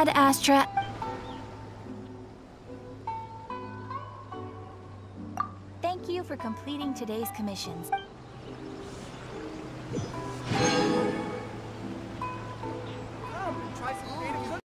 Ad Astra. Thank you for completing today's commissions. Come, try some creative